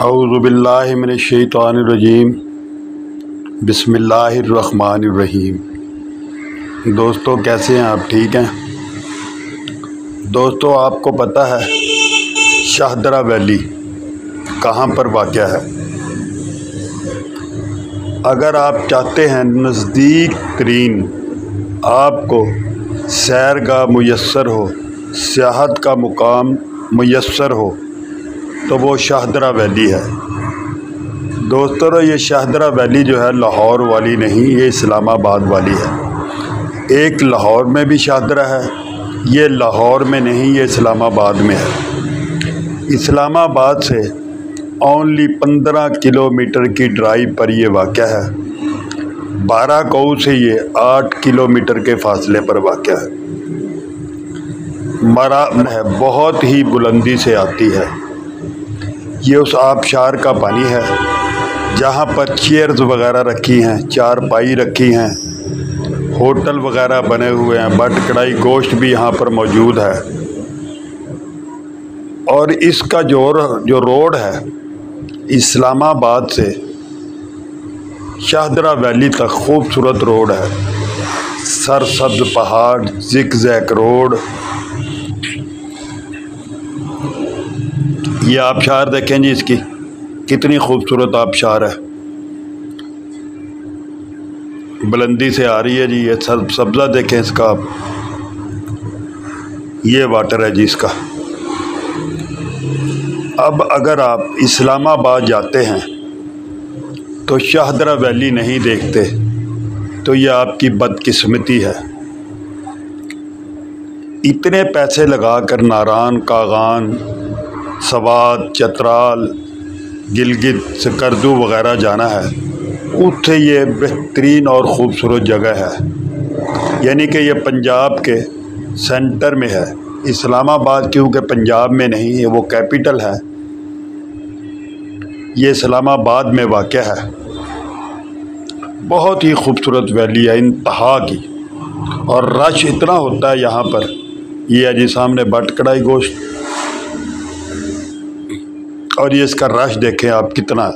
अउज़बिल्लिमिनशैतानरजीम बिस्मिल्लाहिर्रहमानिर्रहीम। दोस्तों, कैसे हैं आप? ठीक हैं? दोस्तों, आपको पता है, शाहदरा वैली कहाँ पर वाक़ है? अगर आप चाहते हैं नज़दीक तरीन आपको सैर का मैसर हो, सियाहत का मुकाम मैसर हो तो वो शाहदरा वैली है। दोस्तों, ये शाहदरा वैली जो है, लाहौर वाली नहीं, ये इस्लामाबाद वाली है। एक लाहौर में भी शाहदरा है, ये लाहौर में नहीं, ये इस्लामाबाद में है। इस्लामाबाद से ओनली पंद्रह किलोमीटर की ड्राइव पर ये वाक़ है। बारह कऊ से ये आठ किलोमीटर के फासले पर वाक़ है। मरा है, बहुत ही बुलंदी से आती है। ये उस आबशार का पानी है, जहाँ पर चेयर्स वगैरह रखी हैं, चार पाई रखी हैं, होटल वगैरह बने हुए हैं, बट कढ़ाई गोश्त भी यहाँ पर मौजूद है। और इसका जो जो रोड है, इस्लामाबाद से शाहदरा वैली तक खूबसूरत रोड है। सरसब्ज पहाड़ जिक जैक रोड ये आबशार देखें जी इसकी। कितनी खूबसूरत आबशार है। बुलंदी से आ रही है जी, ये सब, सब्ज़ा देखें इसका आप। ये वाटर है जी इसका। अब अगर आप इस्लामाबाद जाते हैं तो शाहदरा वैली नहीं देखते तो ये आपकी बदकिस्मती है। इतने पैसे लगाकर नारान, कागान सवाद, चतराल, गिलगित सकरदू वगैरह जाना है। उत्थे ये बेहतरीन और ख़ूबसूरत जगह है। यानी कि ये पंजाब के सेंटर में है। इस्लामाबाद क्योंकि पंजाब में नहीं है वो कैपिटल है। ये इस्लामाबाद में वाक़ है। बहुत ही खूबसूरत वैली है, इंतहा की। और रश इतना होता है यहाँ पर। ये है जी सामने बट कढ़ाई गोश्त। और ये इसका रश देखें आप कितना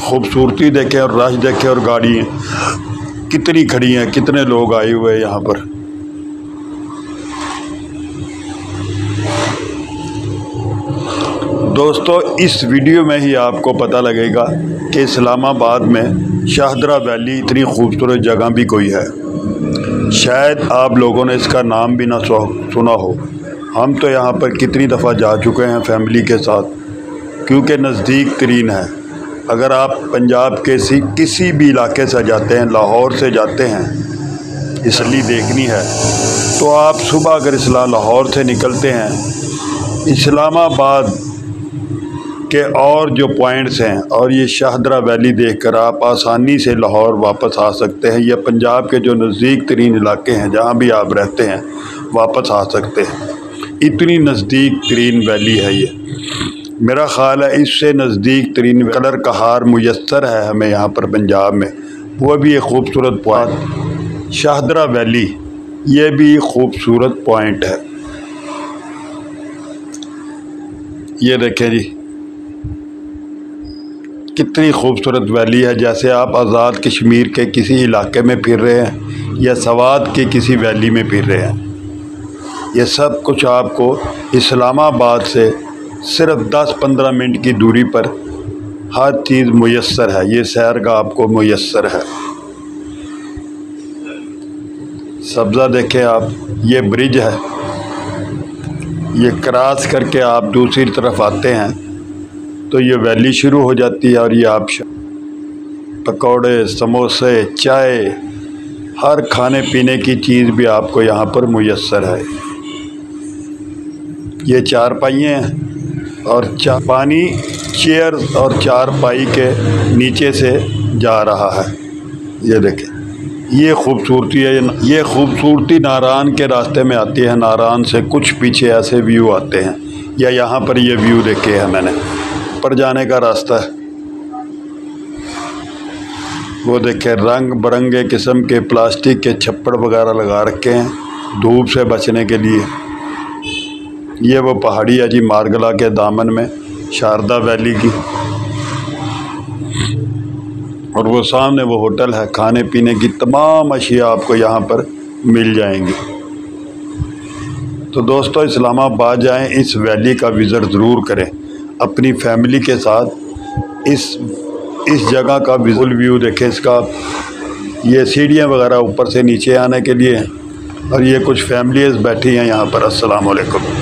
खूबसूरती देखें और रश देखें और गाड़ी कितनी खड़ी हैं, कितने लोग आए हुए हैं यहाँ पर। दोस्तों, इस वीडियो में ही आपको पता लगेगा कि इस्लामाबाद में शाहदरा वैली इतनी खूबसूरत जगह भी कोई है। शायद आप लोगों ने इसका नाम भी ना सुना हो। हम तो यहाँ पर कितनी दफ़ा जा चुके हैं फैमिली के साथ, क्योंकि नज़दीक तरीन है। अगर आप पंजाब के सी, किसी भी इलाके से जाते हैं, लाहौर से जाते हैं, इसलिए देखनी है। तो आप सुबह अगर इसला, लाहौर से निकलते हैं, इस्लामाबाद के और जो पॉइंट्स हैं, और ये शाहदरा वैली देखकर आप आसानी से लाहौर वापस आ सकते हैं, या पंजाब के जो नज़दीक तरीन इलाके हैं, जहाँ भी आप रहते हैं, वापस आ सकते हैं। इतनी नज़दीक तरीन वैली है ये। मेरा ख़्याल है इससे नज़दीक तरीन कलर का हार मैसर है हमें यहाँ पर पंजाब में। वह भी एक खूबसूरत पॉइंट शाहदरा वैली, ये भी खूबसूरत पॉइंट है। ये देखें जी, कितनी खूबसूरत वैली है। जैसे आप आज़ाद कश्मीर के किसी इलाके में फिर रहे हैं या सवाद के किसी वैली में फिर रहे हैं। ये सब कुछ आपको इस्लामाबाद से सिर्फ़ 10-15 मिनट की दूरी पर हर चीज़ मैसर है। ये शहर का आपको मैसर है। सब्ज़ा देखें आप, ये ब्रिज है। ये क्रॉस करके आप दूसरी तरफ़ आते हैं तो ये वैली शुरू हो जाती है और ये आप पकौड़े, समोसे, चाय, हर खाने पीने की चीज़ भी आपको यहाँ पर मैसर है। ये चार पाई हैं और चा, पानी चेयर और चार पाई के नीचे से जा रहा है। ये देखें, ये खूबसूरती है ये खूबसूरती नारायण के रास्ते में आती है। नारायण से कुछ पीछे ऐसे व्यू आते हैं, या यहाँ पर ये व्यू देखे हैं मैंने। पर जाने का रास्ता है। वो देखे, रंग बिरंगे किस्म के प्लास्टिक के छप्पड़ वगैरह लगा रखे हैं धूप से बचने के लिए। ये वो पहाड़ी है जी, मारगला के दामन में, शारदा वैली की। और वो सामने वो होटल है, खाने पीने की तमाम अशिया आपको यहाँ पर मिल जाएँगी। तो दोस्तों, इस्लामाबाद जाएँ, इस वैली का विज़िट ज़रूर करें। अपनी फैमिली के साथ इस इस जगह का विजुअल व्यू देखें, इसका ये सीढ़ियाँ वगैरह ऊपर से नीचे आने के लिए। और ये कुछ फैमिलीज़ बैठी हैं यहाँ पर, अस्सलाम वालेकुम।